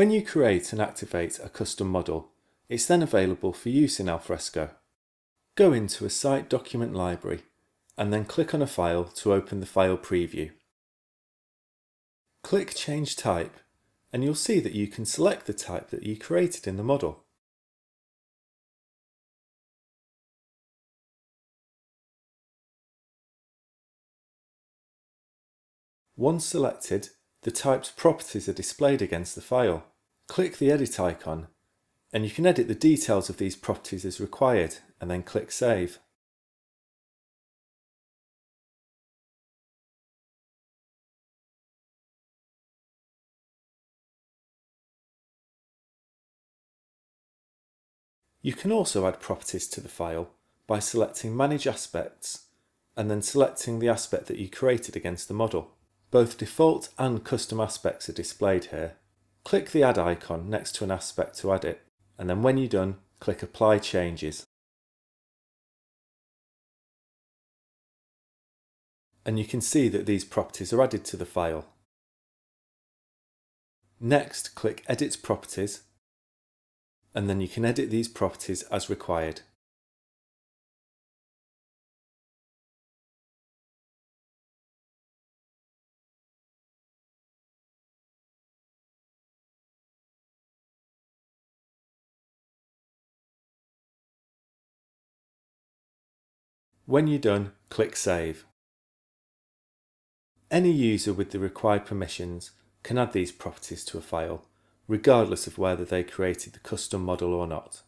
When you create and activate a custom model, it's then available for use in Alfresco. Go into a Site Document Library and then click on a file to open the file preview. Click Change Type and you'll see that you can select the type that you created in the model. Once selected, the type's properties are displayed against the file. Click the Edit icon and you can edit the details of these properties as required and then click Save. You can also add properties to the file by selecting Manage Aspects and then selecting the aspect that you created against the model. Both default and custom aspects are displayed here. Click the Add icon next to an aspect to add it, and then when you're done, click Apply Changes. And you can see that these properties are added to the file. Next, click Edit Properties and then you can edit these properties as required. When you're done, click Save. Any user with the required permissions can add these properties to a file regardless of whether they created the custom model or not.